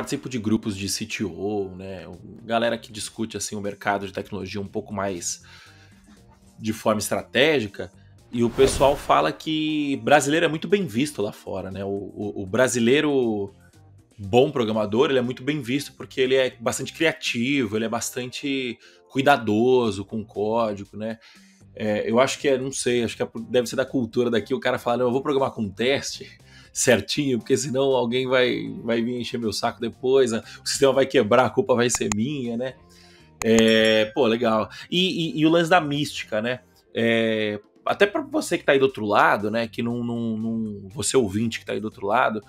participo de grupos de CTO, né? Galera que discute assim o mercado de tecnologia um pouco mais de forma estratégica. E o pessoal fala que brasileiro é muito bem visto lá fora, né? O, o, o brasileiro bom programador, ele é muito bem visto porque ele é bastante criativo, ele é bastante cuidadoso com o código, né? É, eu acho que é, não sei, acho que é, deve ser da cultura daqui, o cara fala, eu vou programar com teste certinho, porque senão alguém vai, vai vir encher meu saco depois, o sistema vai quebrar, a culpa vai ser minha, né? É, pô, legal. E, e, e, o lance da mística, né? É, até para você que tá aí do outro lado, né? Que não, não, não, Você ouvinte que tá aí do outro lado,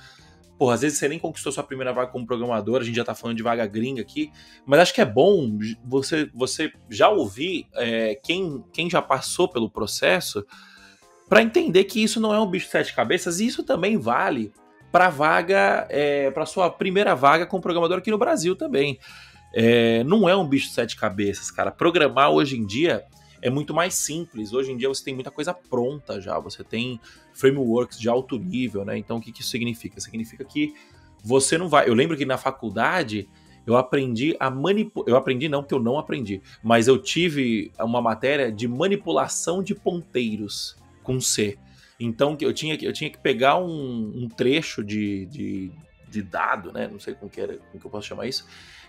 porra, às vezes você nem conquistou sua primeira vaga como programador, a gente já tá falando de vaga gringa aqui, mas acho que é bom você, você já ouvir é, quem, quem já passou pelo processo para entender que isso não é um bicho de sete cabeças, e isso também vale para vaga, é, para sua primeira vaga como programador aqui no Brasil também. É, não é um bicho de sete cabeças, cara. Programar hoje em dia é muito mais simples. Hoje em dia você tem muita coisa pronta já, você tem frameworks de alto nível, né? Então o que, que isso significa? Significa que você não vai. Eu lembro que na faculdade eu aprendi a manipular. Eu aprendi não, que eu não aprendi, mas eu tive uma matéria de manipulação de ponteiros com C. Então eu tinha, eu tinha que pegar um, um trecho de, de, de, dado, né? Não sei como que, era, como que eu posso chamar isso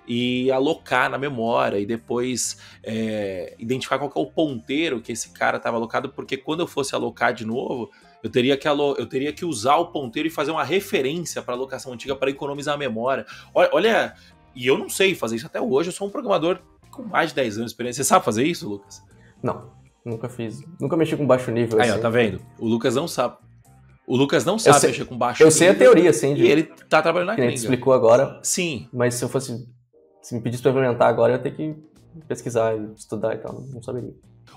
e alocar na memória e depois é, identificar qual é o ponteiro que esse cara estava alocado, porque quando eu fosse alocar de novo, eu teria que, eu teria que usar o ponteiro e fazer uma referência para a alocação antiga para economizar a memória. Olha, olha, e eu não sei fazer isso até hoje, eu sou um programador com mais de 10 anos de experiência. Você sabe fazer isso, Lucas? Não, nunca fiz. Nunca mexi com baixo nível. Aí, assim. ó, tá vendo? O Lucas não sabe. O Lucas não sabe sei, mexer com baixo Eu nível, sei a teoria, sim. De... E ele tá trabalhando na que gringa. explicou agora. Sim. Mas se eu fosse se me pedisse para implementar agora, eu ia ter que pesquisar, estudar e tal, não saberia.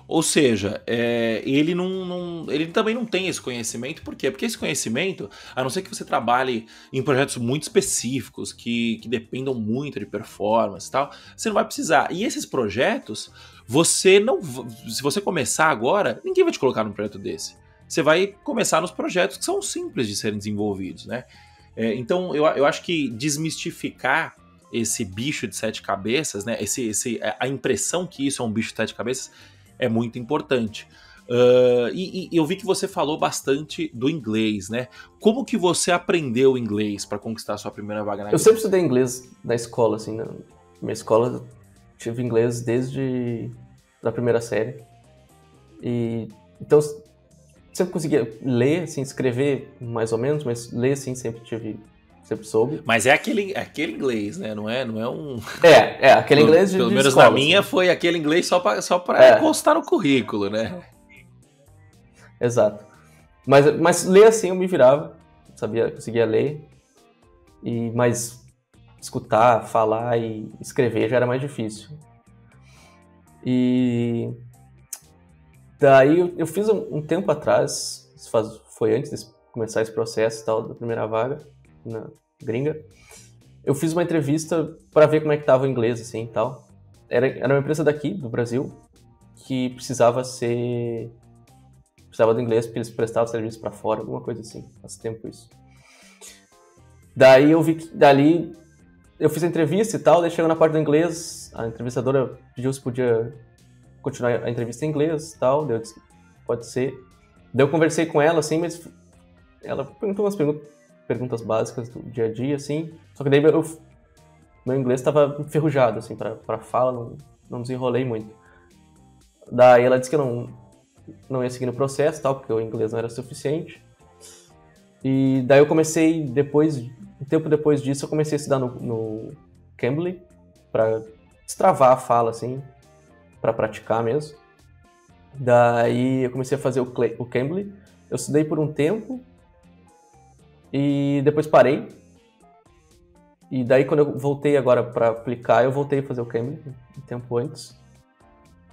Ou seja, é, ele não, não, ele também não tem esse conhecimento, por quê? Porque esse conhecimento, a não ser que você trabalhe em projetos muito específicos, que, que dependam muito de performance e tal, você não vai precisar. E esses projetos, você não. Se você começar agora, ninguém vai te colocar num projeto desse. Você vai começar nos projetos que são simples de serem desenvolvidos, né? É, então, eu, eu acho que desmistificar esse bicho de sete cabeças, né? Esse, esse, a impressão que isso é um bicho de sete cabeças é muito importante. Uh, e, e, eu vi que você falou bastante do inglês, né? Como que você aprendeu inglês para conquistar sua primeira vaga na Eu sempre estudei inglês na escola, assim, na minha escola tive inglês desde a primeira série. E então sempre conseguia ler, assim, escrever mais ou menos, mas ler assim sempre tive sempre soube. Mas é aquele, é aquele inglês, né? Não é, não é um. É, é aquele inglês de Pelo de menos escola, na minha assim. foi aquele inglês só para só pra é. constar no currículo, né? Exato. Mas, mas ler assim eu me virava, sabia, conseguia ler. E, mas escutar, falar e escrever já era mais difícil. E daí eu, eu fiz um, um tempo atrás, faz, foi antes de começar esse processo tal da primeira vaga na gringa, eu fiz uma entrevista para ver como é que tava o inglês, assim, e tal. Era, era uma empresa daqui, do Brasil, que precisava ser... Precisava do inglês porque eles prestavam serviço para fora, alguma coisa assim. Faz tempo isso. Daí eu vi que... Dali eu fiz a entrevista e tal, daí chegou na parte do inglês, a entrevistadora pediu se podia continuar a entrevista em inglês e tal, daí eu disse, pode ser. Daí eu conversei com ela, assim, mas ela perguntou umas perguntas perguntas básicas do dia a dia, assim. Só que daí eu, meu inglês estava enferrujado, assim, para fala, não, não desenrolei muito. Daí ela disse que não, não ia seguir no processo, tal, porque o inglês não era suficiente. E daí eu comecei, depois, um tempo depois disso, eu comecei a estudar no, no Cambly, para destravar a fala, assim, para praticar mesmo. Daí eu comecei a fazer o, o Cambly. Eu estudei por um tempo, e depois parei. E daí quando eu voltei agora para aplicar, eu voltei a fazer o Cambly um tempo antes.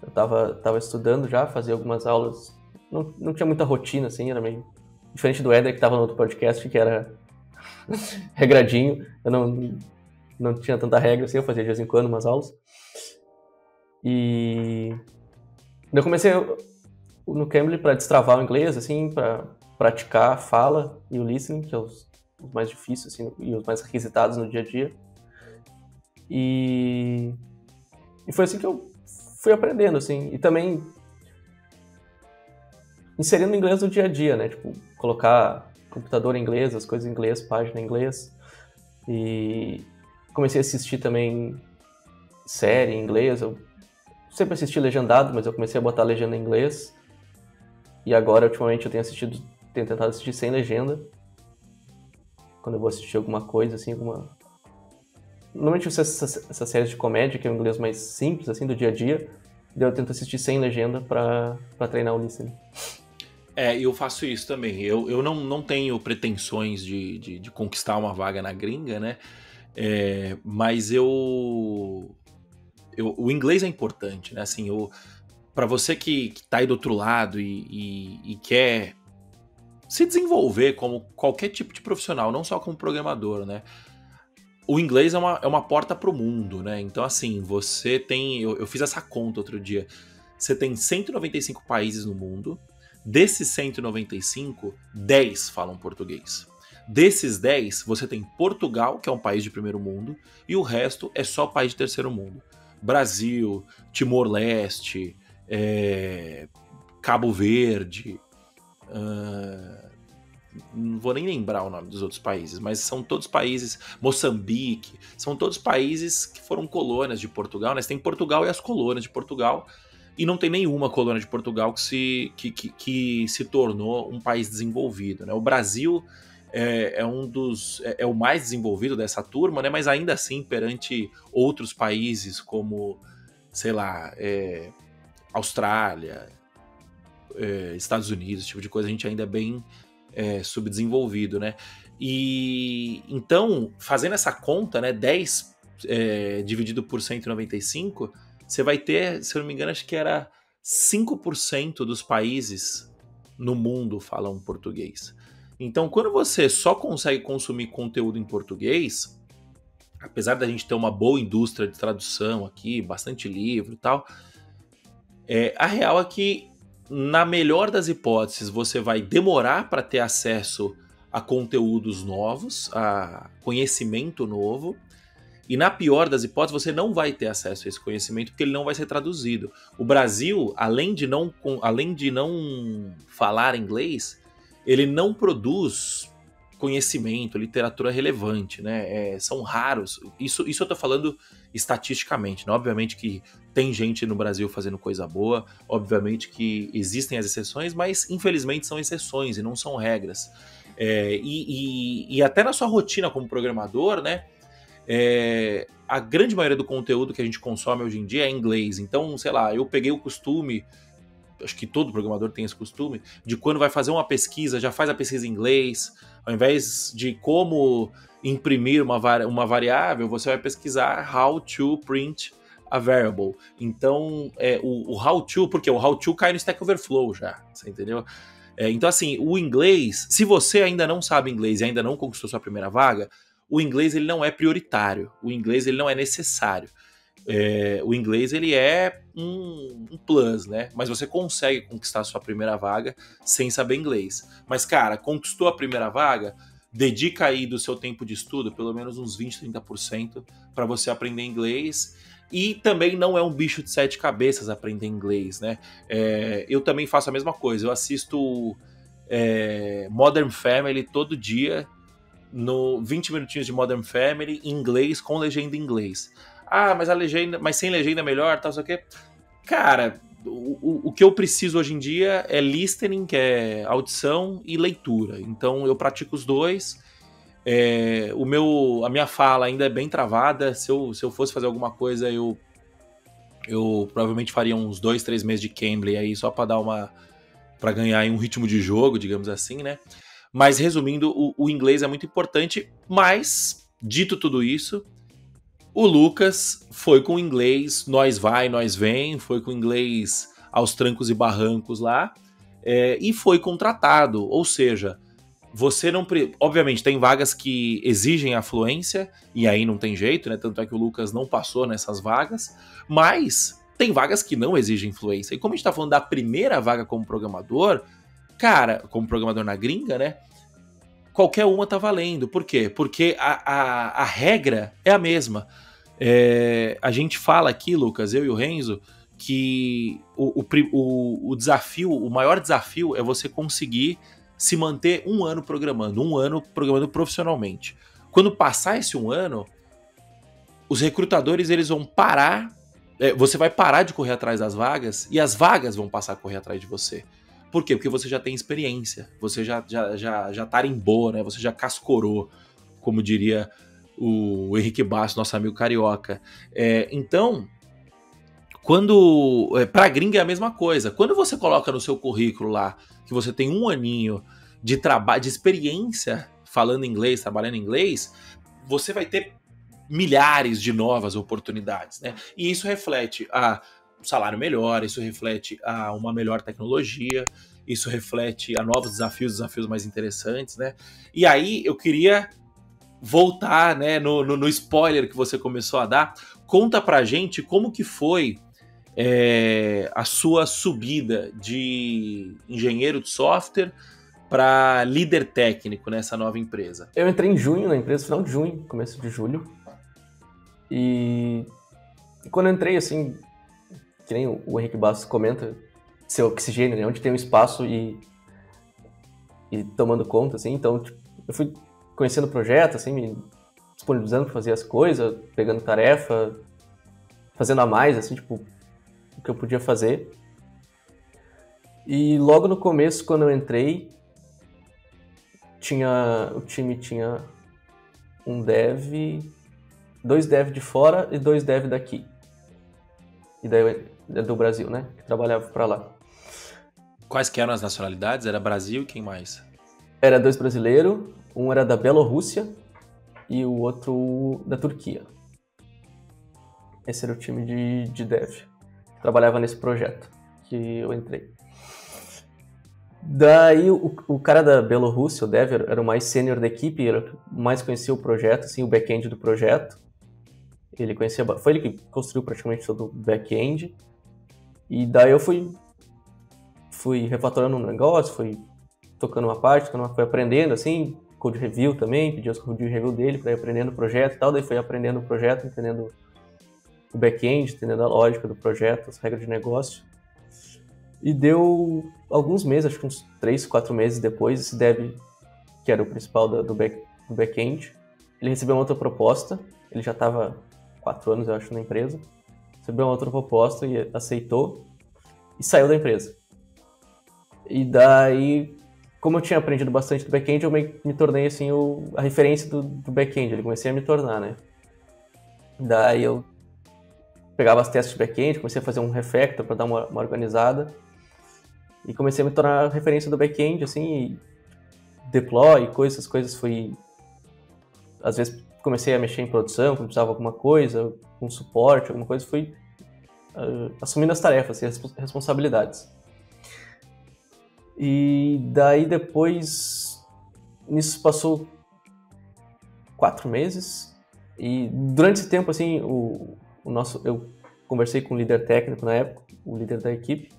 Eu tava, tava estudando já, fazia algumas aulas. Não, não tinha muita rotina, assim, era meio... Diferente do Éder, que tava no outro podcast, que era regradinho. Eu não, não tinha tanta regra, assim, eu fazia de vez em quando umas aulas. E... Eu comecei no Cambly para destravar o inglês, assim, para praticar a fala e o listening, que é os, os mais difíceis assim, e os mais requisitados no dia a dia. E, e foi assim que eu fui aprendendo, assim. E também inserindo inglês no dia a dia, né? Tipo, colocar computador em inglês, as coisas em inglês, página em inglês. E comecei a assistir também série em inglês. Eu sempre assisti legendado, mas eu comecei a botar legenda em inglês. E agora, ultimamente, eu tenho assistido, tenho tentado assistir sem legenda. Quando eu vou assistir alguma coisa, assim, alguma. Normalmente essas, essas séries de comédia, que é um inglês mais simples, assim, do dia a dia, eu tento assistir sem legenda para treinar o listening. É, eu faço isso também. Eu, eu não, não tenho pretensões de, de, de conquistar uma vaga na gringa, né? É, mas eu, eu, O inglês é importante, né? Assim, para você que, que tá aí do outro lado e, e, e, quer se desenvolver como qualquer tipo de profissional, não só como programador, né? O inglês é uma, é uma porta para o mundo, né? Então, assim, você tem. Eu, eu fiz essa conta outro dia. Você tem 195 países no mundo Desses 195, 10 falam português. Desses 10, você tem Portugal, que é um país de primeiro mundo, e o resto é só país de terceiro mundo. Brasil, Timor-Leste, é... Cabo Verde. Uh... Não vou nem lembrar o nome dos outros países, mas são todos países. Moçambique, são todos países que foram colônias de Portugal. Né? Você tem Portugal e as colônias de Portugal, e não tem nenhuma colônia de Portugal que se, que, que, que se tornou um país desenvolvido. Né? O Brasil é, é um dos é, é, o mais desenvolvido dessa turma, né? mas ainda assim perante outros países como, sei lá, é, Austrália, é, Estados Unidos, esse tipo de coisa, a gente ainda é bem é, subdesenvolvido, né? E então, fazendo essa conta, né, 10 é, dividido por 195 você vai ter, se eu não me engano, acho que era 5% dos países no mundo falam português. Então, quando você só consegue consumir conteúdo em português, apesar da gente ter uma boa indústria de tradução aqui, bastante livro e tal, é, a real é que, na melhor das hipóteses, você vai demorar para ter acesso a conteúdos novos, a conhecimento novo, e na pior das hipóteses, você não vai ter acesso a esse conhecimento porque ele não vai ser traduzido. O Brasil, além de não, além de não falar inglês, ele não produz conhecimento, literatura relevante, né? É, são raros. Isso, isso eu tô falando estatisticamente, né? Obviamente que tem gente no Brasil fazendo coisa boa, obviamente que existem as exceções, mas infelizmente são exceções e não são regras. É, e, e, e até na sua rotina como programador, né? é, a grande maioria do conteúdo que a gente consome hoje em dia é inglês. Então, sei lá, eu peguei o costume, acho que todo programador tem esse costume, de quando vai fazer uma pesquisa, já faz a pesquisa em inglês, ao invés de como imprimir uma, uma variável, você vai pesquisar how to print a variable. Então, é, o, o how to, porque o how to cai no Stack Overflow já, você entendeu? É, então, assim, o inglês, se você ainda não sabe inglês e ainda não conquistou sua primeira vaga, o inglês ele não é prioritário, o inglês ele não é necessário. É, o inglês ele é um, um, plus, né? Mas você consegue conquistar a sua primeira vaga sem saber inglês. Mas, cara, conquistou a primeira vaga, dedica aí do seu tempo de estudo pelo menos uns 20, 30% para você aprender inglês. E também não é um bicho de sete cabeças aprender inglês, né? É, eu também faço a mesma coisa. Eu assisto é, Modern Family todo dia no 20 minutinhos de Modern Family em inglês com legenda em inglês. Ah, mas a legenda, mas sem legenda é melhor, tal, sei o quê. Cara, o, o que eu preciso hoje em dia é listening, que é audição e leitura. Então eu pratico os dois. É, o meu, a minha fala ainda é bem travada. Se eu, se eu fosse fazer alguma coisa, eu eu provavelmente faria uns dois, três meses de Cambly aí só para dar uma para ganhar um ritmo de jogo, digamos assim, né? Mas resumindo, o, o inglês é muito importante. Mas, dito tudo isso, o Lucas foi com o inglês, nós vai, nós vem, foi com o inglês aos trancos e barrancos lá, é, e foi contratado. Ou seja, você não. Obviamente, tem vagas que exigem a fluência, e aí não tem jeito, né? Tanto é que o Lucas não passou nessas vagas, mas tem vagas que não exigem fluência. E como a gente tá falando da primeira vaga como programador, cara, como programador na gringa, né? Qualquer uma tá valendo. Por quê? Porque a, a, a regra é a mesma. É, a gente fala aqui, Lucas, eu e o Renzo, que o, o, o, desafio, o maior desafio é você conseguir se manter um ano programando, um ano programando profissionalmente. Quando passar esse um ano, os recrutadores eles vão parar, é, você vai parar de correr atrás das vagas e as vagas vão passar a correr atrás de você. Por quê? Porque você já tem experiência, você já, já, já, já tarimbou, né? Você já cascorou, como diria o Henrique Basso, nosso amigo carioca. É, então, quando. É, pra gringa é a mesma coisa. Quando você coloca no seu currículo lá que você tem um aninho de trabalho, de experiência falando inglês, trabalhando inglês, você vai ter milhares de novas oportunidades, né? E isso reflete a salário melhor, isso reflete a uma melhor tecnologia, isso reflete a novos desafios, desafios mais interessantes, né? E aí eu queria voltar, né, no, no, no spoiler que você começou a dar, conta pra gente como que foi é, a sua subida de engenheiro de software para líder técnico nessa nova empresa? Eu entrei em junho na empresa, final de junho, começo de julho. E, e quando entrei, assim, que nem o Henrique Bastos comenta, seu oxigênio, né? Onde tem um espaço e, e tomando conta, assim. Então, tipo, eu fui conhecendo o projeto, assim, me disponibilizando para fazer as coisas, pegando tarefa, fazendo a mais, assim, tipo, o que eu podia fazer. E logo no começo, quando eu entrei, tinha o time tinha um dev, dois dev de fora e dois dev daqui. E daí do Brasil, né? Que trabalhava para lá. Quais que eram as nacionalidades? Era Brasil e quem mais? Era dois brasileiros, um era da Bielorrússia e o outro da Turquia. Esse era o time de, de dev. Trabalhava nesse projeto que eu entrei. Daí o, o cara da Bielorrússia, o dev, era o mais sênior da equipe, era mais conhecia o projeto, assim, o back-end do projeto. Ele conhecia, foi ele que construiu praticamente todo o back-end. E daí eu fui fui refatorando um negócio, fui tocando uma parte, tocando uma, fui aprendendo assim, code review também, pedi as code review dele ir aprendendo o projeto e tal, daí fui aprendendo o projeto, entendendo o back-end, entendendo a lógica do projeto, as regras de negócio. E deu alguns meses, acho que uns 3, 4 meses depois, esse dev, que era o principal do, do back-end, ele recebeu uma outra proposta, ele já estava 4 anos, eu acho, na empresa, recebeu uma outra proposta e aceitou e saiu da empresa. E daí como eu tinha aprendido bastante do back-end, eu me, me tornei assim o, a referência do, do back-end. Ele comecei a me tornar, né? Daí eu pegava as testes de back-end, comecei a fazer um refactor para dar uma, uma, organizada e comecei a me tornar a referência do back-end, assim, deploy, coisas, coisas fui às vezes comecei a mexer em produção, quando precisava alguma coisa, com suporte, alguma coisa, fui uh, assumindo as tarefas e as responsabilidades. E daí depois, nisso passou quatro meses. E durante esse tempo, assim, o, o nosso, eu conversei com o líder técnico na época, o líder da equipe.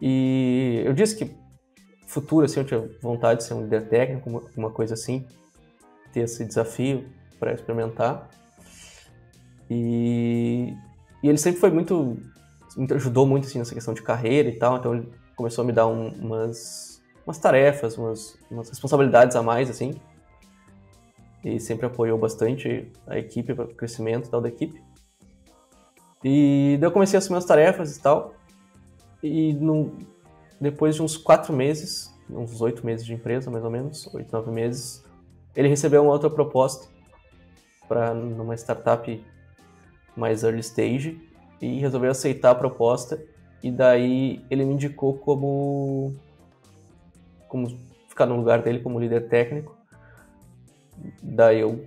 E eu disse que futuro, assim, eu tinha vontade de ser um líder técnico, uma, uma coisa assim, ter esse desafio para experimentar. E, e ele sempre foi muito, me ajudou muito assim nessa questão de carreira e tal, então ele começou a me dar um, umas, umas tarefas, umas, umas responsabilidades a mais, assim. E sempre apoiou bastante a equipe, o crescimento tal da equipe. E daí eu comecei a assumir as tarefas e tal. E no, depois de uns quatro meses, uns oito meses de empresa, mais ou menos, oito, nove meses, ele recebeu uma outra proposta para numa startup mais early stage e resolveu aceitar a proposta e daí ele me indicou como, como ficar no lugar dele como líder técnico. Daí eu,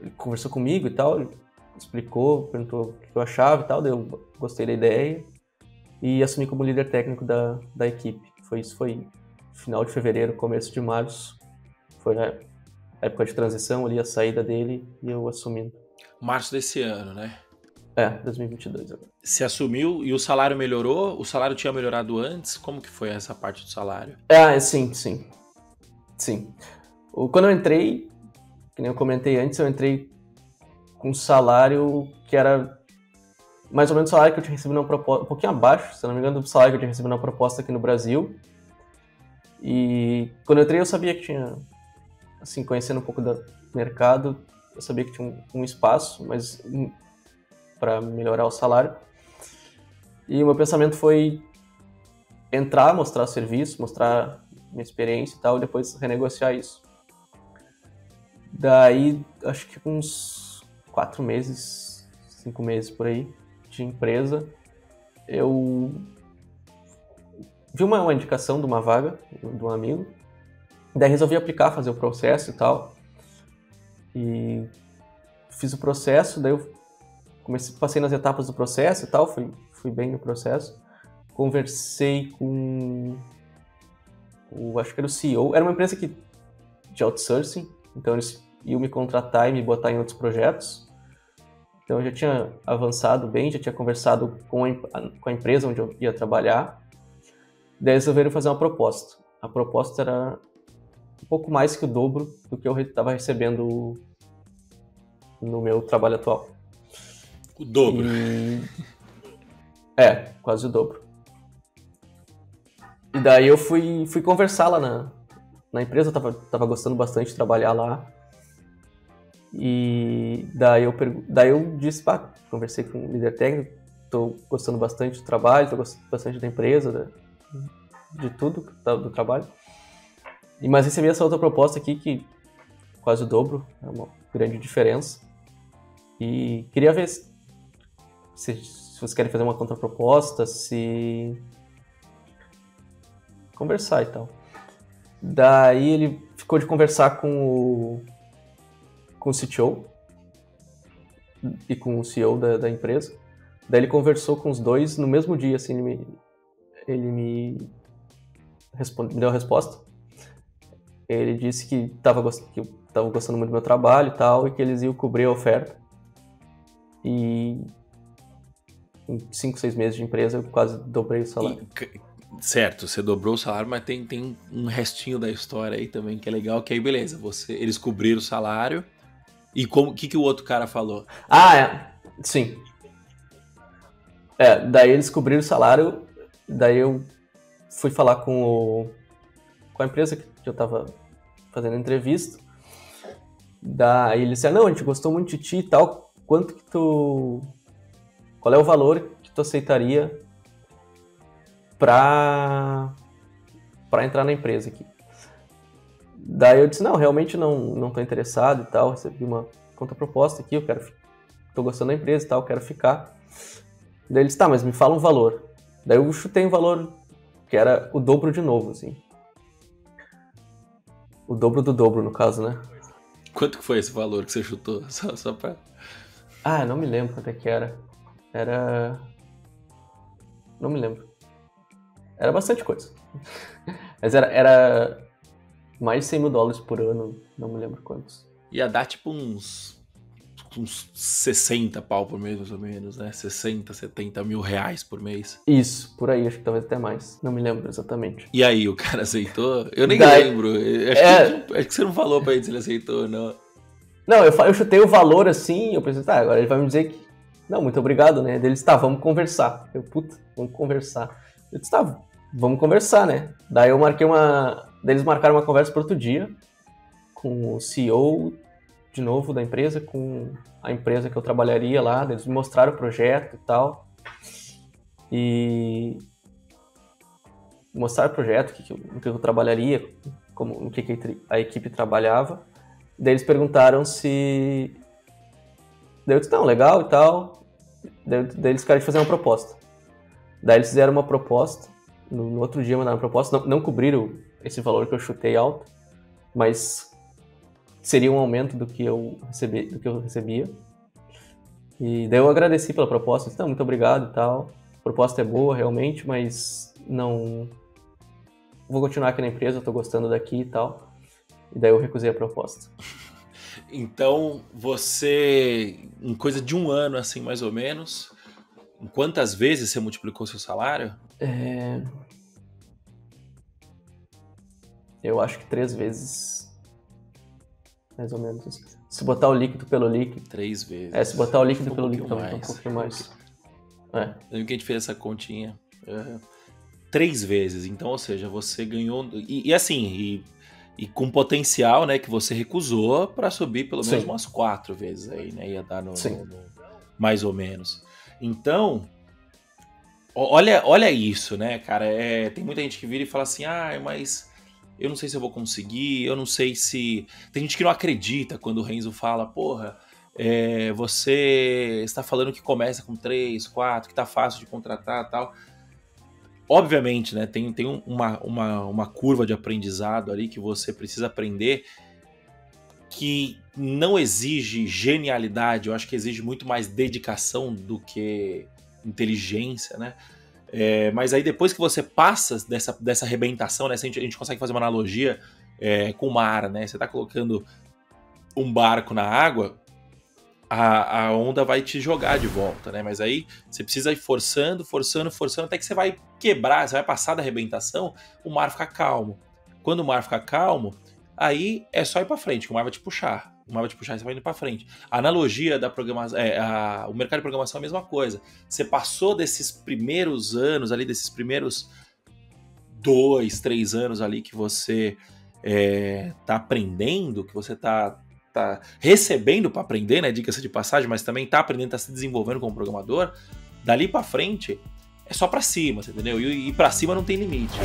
ele conversou comigo e tal, explicou, perguntou o que eu achava e tal, daí eu gostei da ideia e assumi como líder técnico da, da equipe. Foi isso foi final de fevereiro, começo de março. Foi na época de transição ali, a saída dele e eu assumindo. Março desse ano, né? É, 2022 agora. Se assumiu e o salário melhorou? O salário tinha melhorado antes? Como que foi essa parte do salário? É, sim, sim. Sim. Quando eu entrei, que nem eu comentei antes, eu entrei com um salário que era mais ou menos o salário que eu tinha recebido na proposta, um pouquinho abaixo, se não me engano, do salário que eu tinha recebido na proposta aqui no Brasil. E quando eu entrei eu sabia que tinha, assim, conhecendo um pouco do mercado, eu sabia que tinha um, um espaço, mas para melhorar o salário. E o meu pensamento foi entrar, mostrar serviço, mostrar minha experiência e tal, e depois renegociar isso. Daí, acho que uns quatro meses, cinco meses por aí, de empresa, eu vi uma, uma indicação de uma vaga de um amigo, daí resolvi aplicar, fazer o processo e tal. E fiz o processo, daí eu comecei, passei nas etapas do processo e tal, fui, fui bem no processo. Conversei com o, acho que era o CEO, era uma empresa que, de outsourcing, então eles iam me contratar e me botar em outros projetos. Então eu já tinha avançado bem, já tinha conversado com a, com a empresa onde eu ia trabalhar. Daí resolveram fazer uma proposta. A proposta era um pouco mais que o dobro do que eu estava recebendo no meu trabalho atual. O dobro? E... É, quase o dobro. E daí eu fui, fui conversar lá na, na empresa, eu tava, tava gostando bastante de trabalhar lá. E daí eu, daí eu disse, pá, conversei com o líder técnico, tô gostando bastante do trabalho, tô gostando bastante da empresa, da, de tudo do trabalho. Mas recebi essa outra proposta aqui que quase o dobro, é uma grande diferença. E queria ver se, se, se vocês querem fazer uma contraproposta, se conversar e tal. Daí ele ficou de conversar com o, com o CTO e com o CEO da, da empresa. Daí ele conversou com os dois no mesmo dia, assim, ele me, ele me, responde, me deu a resposta. Ele disse que estava que gostando muito do meu trabalho e tal, e que eles iam cobrir a oferta. E em 5, 6 meses de empresa eu quase dobrei o salário. E, Certo, você dobrou o salário, mas tem, tem um restinho da história aí também que é legal, que aí beleza, você, eles cobriram o salário. E como que, que o outro cara falou? Ah, é. Sim. É, daí eles cobriram o salário, daí eu fui falar com o, com a empresa que eu tava fazendo entrevista. Daí eles disseram, não, a gente gostou muito de ti e tal, quanto que tu... Qual é o valor que tu aceitaria para para entrar na empresa aqui. Daí eu disse, não, realmente não não tô interessado e tal, recebi uma contraproposta aqui, eu quero tô gostando da empresa e tal, quero ficar. Daí ele disse, tá, mas me fala um valor. Daí eu chutei um valor que era o dobro de novo, assim. O dobro do dobro, no caso, né? Quanto que foi esse valor que você chutou? Só, só pra... Ah, não me lembro quanto é que era. Era... Não me lembro. Era bastante coisa. Mas era, era mais de 100 mil dólares por ano, não me lembro quantos. Ia dar tipo uns, uns 60 pau por mês, mais ou menos, né? 60, 70 mil reais por mês. Isso, por aí, acho que talvez até mais. Não me lembro exatamente. E aí, o cara aceitou? Eu nem Daí, lembro. Acho, é... que, acho que você não falou pra ele se ele aceitou ou não. Não, eu, eu chutei o valor assim, eu pensei, tá, agora ele vai me dizer que. Não, muito obrigado, né? Eles, tá, vamos conversar. Eu, puta, vamos conversar. Eu disse, tá, vamos conversar, né? Daí eu marquei uma. Daí eles marcaram uma conversa para outro dia com o CEO de novo da empresa, com a empresa que eu trabalharia lá. Eles me mostraram o projeto e tal. E mostrar o projeto, que, no que eu trabalharia, como, no que a equipe trabalhava. Daí eles perguntaram se. Daí eu disse, legal e tal. Daí, daí eles querem fazer uma proposta. Daí eles fizeram uma proposta no, no outro dia mandaram proposta, não, não cobriram esse valor que eu chutei alto, mas seria um aumento do que eu, recebi, do que eu recebia. E daí eu agradeci pela proposta, disse, muito obrigado e tal. A proposta é boa realmente, mas não vou continuar aqui na empresa, estou gostando daqui e tal. E daí eu recusei a proposta. Então, você, em coisa de um ano, assim, mais ou menos, quantas vezes você multiplicou seu salário? É... Eu acho que três vezes. Mais ou menos. Assim. Se botar o líquido pelo líquido. Três vezes. É, se botar o líquido um pelo líquido mais. também, um pouquinho mais. É. Eu lembro que a gente fez essa continha. É, três vezes. Então, ou seja, você ganhou. E, e assim, e, e, com potencial, né, que você recusou para subir pelo menos Sim. umas quatro vezes aí, né? Ia dar no, no, no mais ou menos. Então, olha, olha isso, né, cara? É, tem muita gente que vira e fala assim, ah, mas eu não sei se eu vou conseguir, eu não sei se. Tem gente que não acredita quando o Renzo fala, porra, é, você está falando que começa com três, quatro, que tá fácil de contratar tal. Obviamente, né? Tem, tem uma, uma, uma curva de aprendizado ali que você precisa aprender que não exige genialidade, eu acho que exige muito mais dedicação do que inteligência, né? É, mas aí depois que você passa dessa, dessa arrebentação, né? A gente, a gente consegue fazer uma analogia é, com o mar, né? Você está colocando um barco na água, a, a onda vai te jogar de volta, né? Mas aí você precisa ir forçando, forçando, forçando, até que você vai quebrar, você vai passar da arrebentação, o mar fica calmo. Quando o mar fica calmo, aí é só ir para frente, que o mar vai te puxar. O mar vai te puxar você vai indo para frente. A analogia da programação, é, a, o mercado de programação é a mesma coisa. Você passou desses primeiros anos ali, desses primeiros dois, três anos ali que você é, tá aprendendo, que você tá, tá recebendo para aprender, né? Dica de passagem, mas também tá aprendendo, tá se desenvolvendo como programador. Dali para frente é só para cima, entendeu? E, e para cima não tem limite.